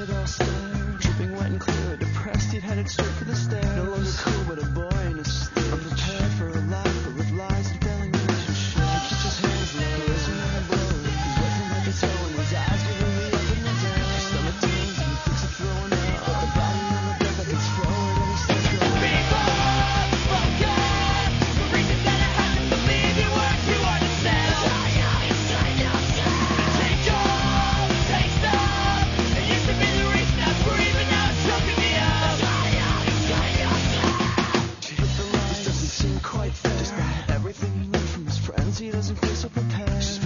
infidel stare. Dripping wet and clear, depressed, he'd headed straight for the stairs. No longer cool. everything he knows from his friends. he doesn't feel so prepared.